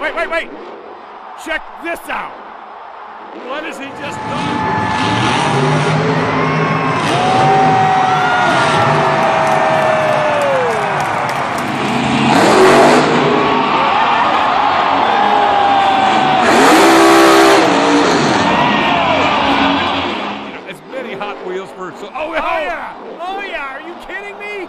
wait, wait, wait, wait! Check this out! What has he just done? You know, as many Hot Wheels for. Oh oh, oh, oh yeah! Oh yeah! Are you kidding me?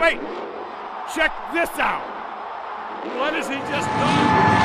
Wait, wait! Check this out! What has he just done?